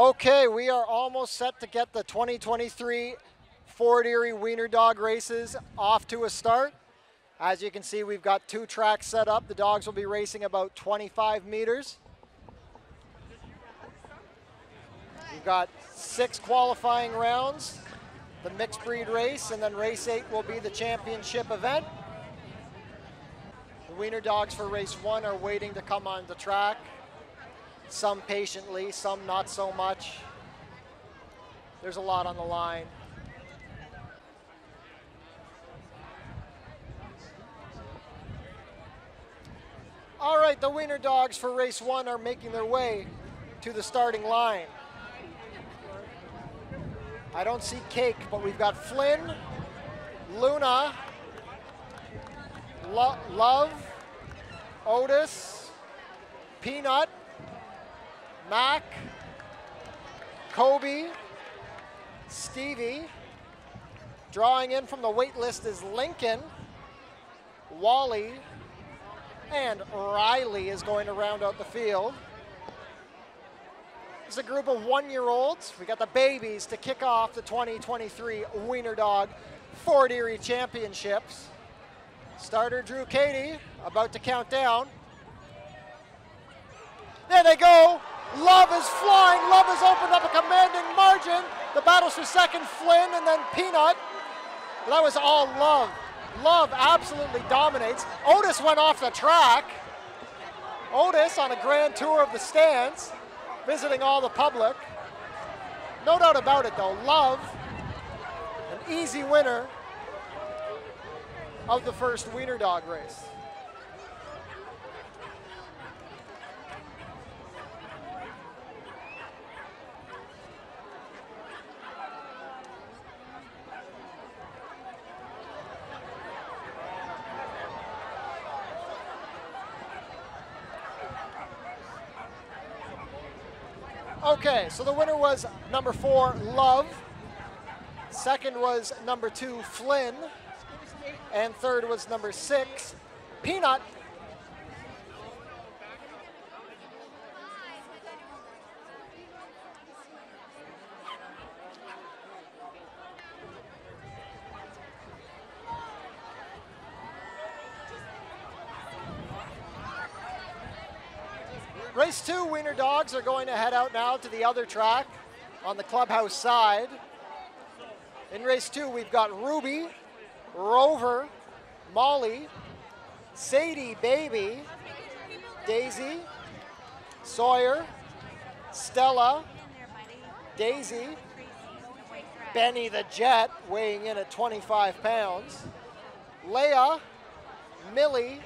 Okay, we are almost set to get the 2023 Fort Erie Wiener Dog races off to a start. As you can see, we've got two tracks set up. The dogs will be racing about 25 meters. We've got six qualifying rounds, the mixed breed race, and then race eight will be the championship event. The Wiener Dogs for race one are waiting to come on the track. Some patiently, some not so much. There's a lot on the line. All right, the Wiener Dogs for race one are making their way to the starting line. I don't see Cake, but we've got Flynn, Luna, Lo Love, Otis, Peanut, Mac, Kobe, Stevie. Drawing in from the wait list is Lincoln, Wally, and Riley is going to round out the field. It's a group of one-year-olds. We got the babies to kick off the 2023 Wiener Dog Fort Erie Championships. Starter Drew Cady about to count down. There they go. Love is flying. Love has opened up a commanding margin. The battles for second, Flynn and then Peanut. That was all Love. Love absolutely dominates. Otis went off the track. Otis on a grand tour of the stands visiting all the public. No doubt about it, though. Love, an easy winner of the first Wiener Dog race. Okay, so the winner was number four, Love. Second was number two, Flynn. And third was number six, Peanut. Race two, Wiener Dogs are going to head out now to the other track on the clubhouse side. In race two, we've got Ruby, Rover, Molly, Sadie Baby, Daisy, Sawyer, Stella, Daisy, Benny the Jet, weighing in at 25 pounds, Leia, Millie,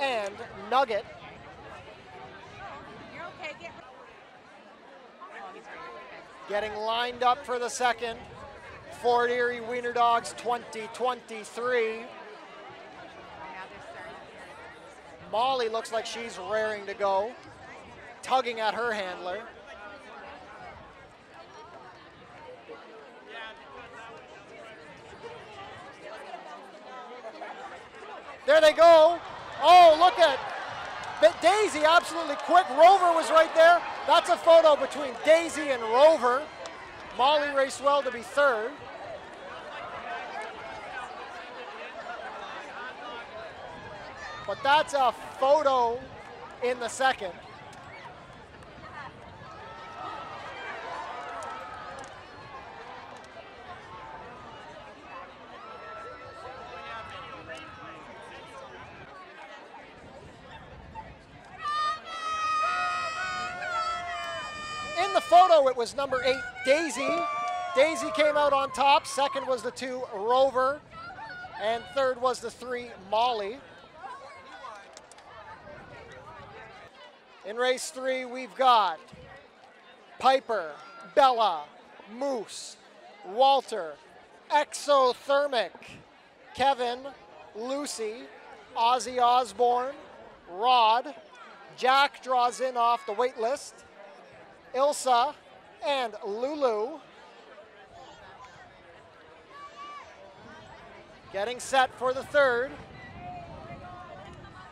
and Nugget. Getting lined up for the second. Fort Erie Wiener Dogs 2023. Molly looks like she's raring to go, tugging at her handler. There they go. Oh, look at Daisy, absolutely quick. Rover was right there. That's a photo between Daisy and Rover. Molly raced well to be third. But that's a photo in the second. It was number eight, Daisy. Daisy came out on top. Second was the two, Rover. And third was the three, Molly. In race three, we've got Piper, Bella, Moose, Walter, Exothermic, Kevin, Lucy, Ozzy Osbourne, Rod, Jack draws in off the wait list, Ilsa, and Lulu. Getting set for the third.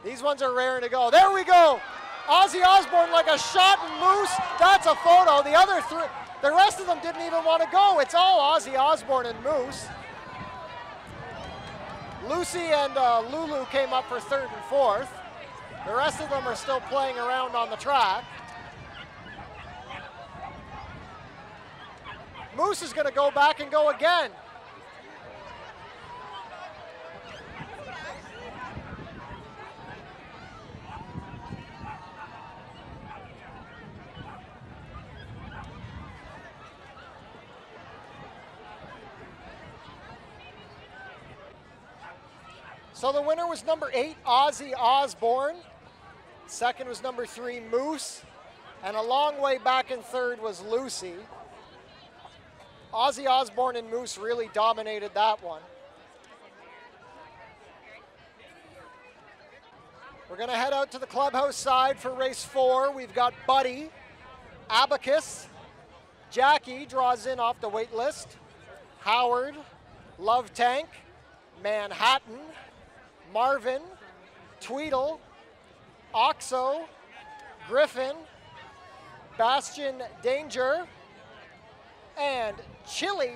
These ones are raring to go. There we go. Ozzy Osbourne like a shot and moose. That's a photo. The other three, the rest of them didn't even want to go. It's all Ozzy Osbourne and Moose. Lucy and uh, Lulu came up for third and fourth. The rest of them are still playing around on the track. Moose is going to go back and go again. So the winner was number eight, Ozzy Osbourne. Second was number three, Moose. And a long way back in third was Lucy. Ozzy Osbourne and Moose really dominated that one. We're going to head out to the clubhouse side for race four. We've got Buddy, Abacus, Jackie draws in off the wait list, Howard, Love Tank, Manhattan, Marvin, Tweedle, Oxo, Griffin, Bastion Danger, and Chili.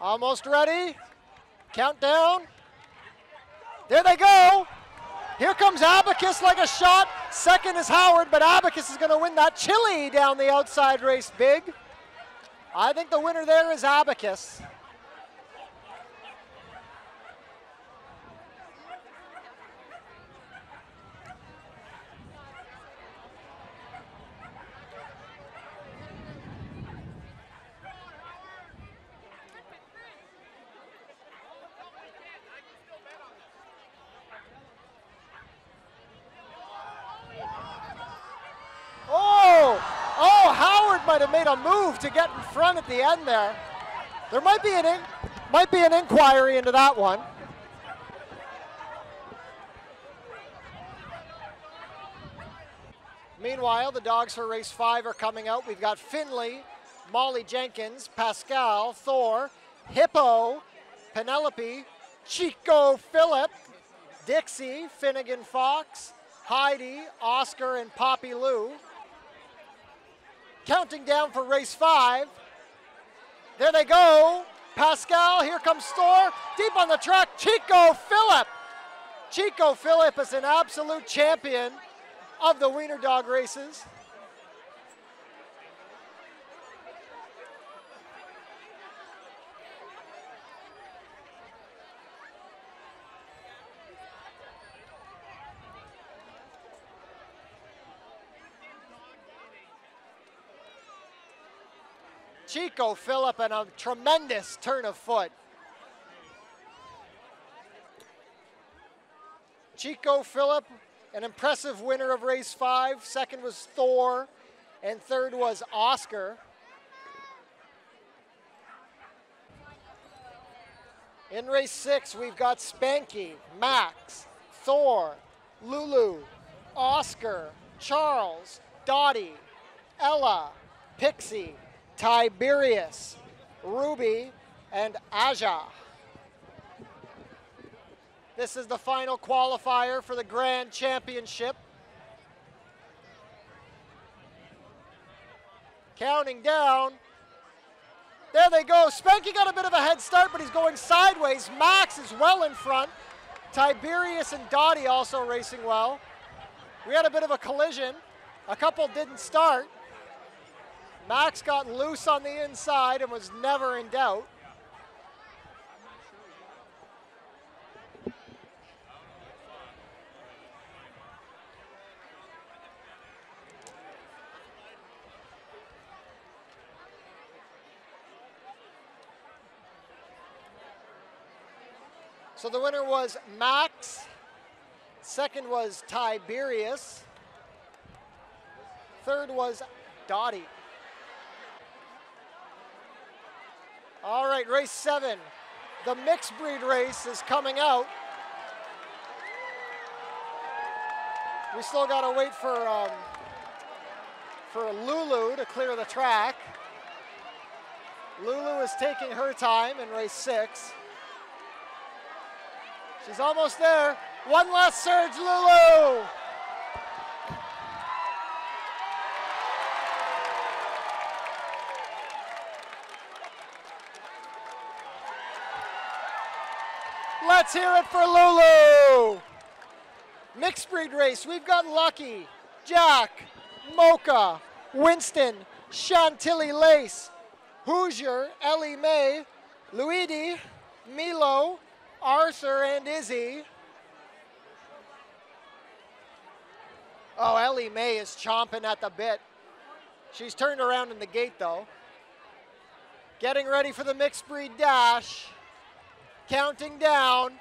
Almost ready. Countdown. There they go. Here comes Abacus like a shot. Second is Howard, but Abacus is going to win that. Chili down the outside race big. I think the winner there is Abacus. Might have made a move to get in front at the end there. There might be an might be an inquiry into that one. Meanwhile, the dogs for race five are coming out. We've got Finley, Molly Jenkins, Pascal, Thor, Hippo, Penelope, Chico Phillip, Dixie, Finnegan Fox, Heidi, Oscar, and Poppy Lou. Counting down for race five. There they go. Pascal, here comes Thor. Deep on the track, Chico Phillip. Chico Phillip is an absolute champion of the Wiener Dog races. Chico Phillip and a tremendous turn of foot. Chico Phillip, an impressive winner of race five. Second was Thor, and third was Oscar. In race six, we've got Spanky, Max, Thor, Lulu, Oscar, Charles, Dottie, Ella, Pixie, Tiberius, Ruby, and Aja. This is the final qualifier for the Grand Championship. Counting down. There they go. Spanky got a bit of a head start, but he's going sideways. Max is well in front. Tiberius and Dottie also racing well. We had a bit of a collision. A couple didn't start. Max got loose on the inside and was never in doubt. So the winner was Max. Second was Tiberius. Third was Dottie. All right, race seven. The mixed breed race is coming out. We still got to wait for um, for Lulu to clear the track. Lulu is taking her time in race six. She's almost there. One last surge, Lulu. Let's hear it for Lulu. Mixed breed race, we've got Lucky, Jack, Mocha, Winston, Chantilly Lace, Hoosier, Ellie Mae, Luigi, Milo, Arthur, and Izzy. Oh, Ellie Mae is chomping at the bit. She's turned around in the gate though. Getting ready for the mixed breed dash. Counting down.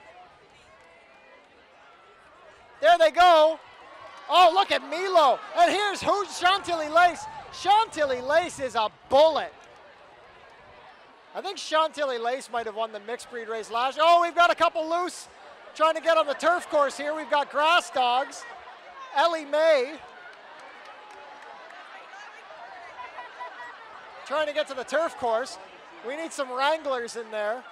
There they go. Oh, look at Milo. And here's who's Chantilly Lace. Chantilly Lace is a bullet. I think Chantilly Lace might have won the mixed breed race last year. Oh, we've got a couple loose trying to get on the turf course here. We've got Grass Dogs, Ellie Mae. Trying to get to the turf course. We need some Wranglers in there.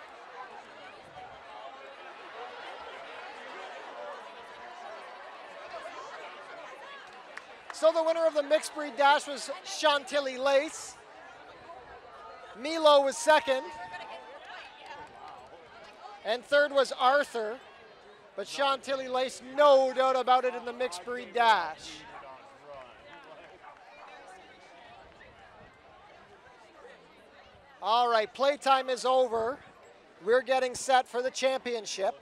So the winner of the mixed breed dash was Chantilly Lace. Milo was second. And third was Arthur. But Chantilly Lace, no doubt about it in the mixed breed dash. All right, playtime is over. We're getting set for the championship.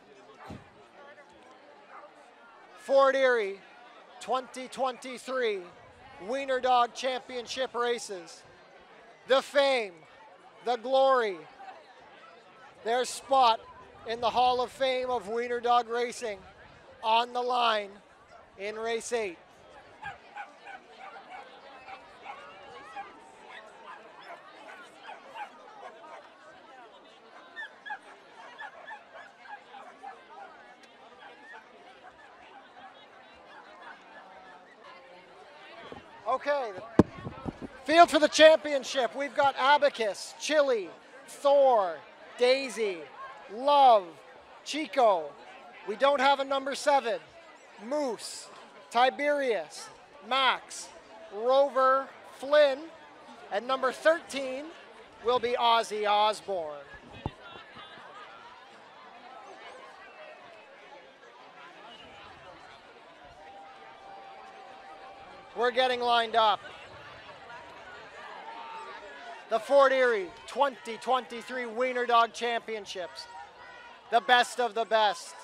Fort Erie 2023 Wiener Dog Championship races. The fame, the glory, their spot in the Hall of Fame of Wiener Dog Racing on the line in race eight. Okay, field for the championship. We've got Abacus, Chili, Thor, Daisy, Love, Chico. We don't have a number seven. Moose, Tiberius, Max, Rover, Flynn, and number 13 will be Ozzy Osbourne. We're getting lined up. The Fort Erie 2023 Wiener Dog Championships. The best of the best.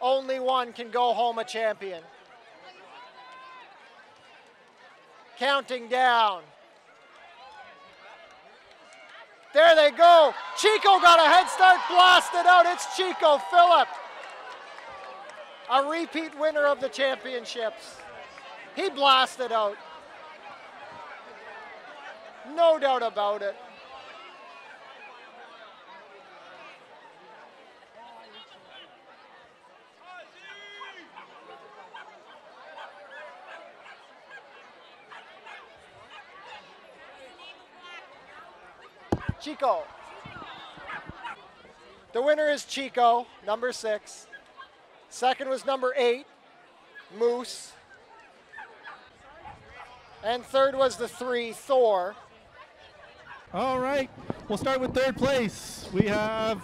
Only one can go home a champion. Counting down. There they go. Chico got a head start, blasted out. It's Chico Phillip, a repeat winner of the championships. He blasted out. No doubt about it. Chico. The winner is Chico, number six. Second was number eight, Moose. And third was the three, Thor. All right, we'll start with third place. We have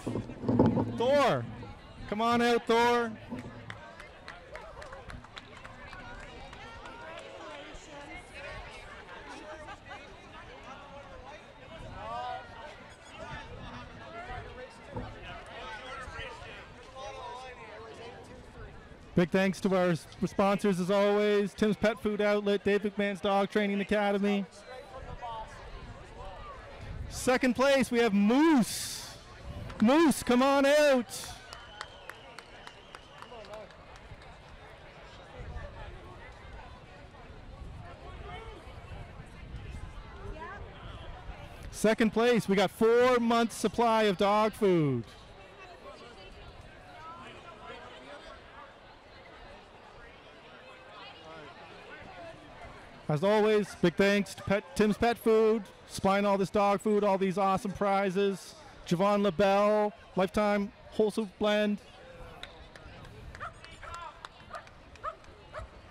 Thor. Come on out, Thor. Big thanks to our sponsors as always Tim's Pet Food Outlet, Dave McMahon's Dog Training Academy. Second place, we have Moose. Moose, come on out. Second place, we got four months supply of dog food. As always, big thanks to Pet, Tim's Pet Food, supplying all this dog food, all these awesome prizes. Javon LaBelle, Lifetime Whole Soup Blend.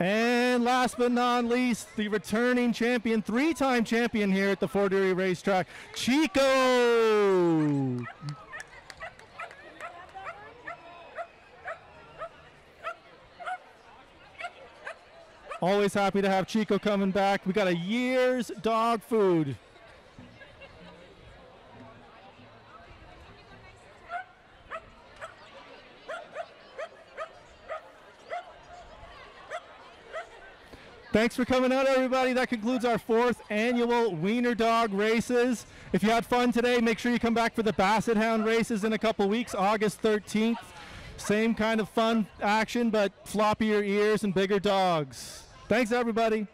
And last but not least, the returning champion, three-time champion here at the Fort Erie Racetrack, Chico. Always happy to have Chico coming back. We got a year's dog food. Thanks for coming out, everybody. That concludes our fourth annual Wiener Dog races. If you had fun today, make sure you come back for the Basset Hound races in a couple weeks, August 13th. Same kind of fun action, but floppier ears and bigger dogs. Thanks, everybody.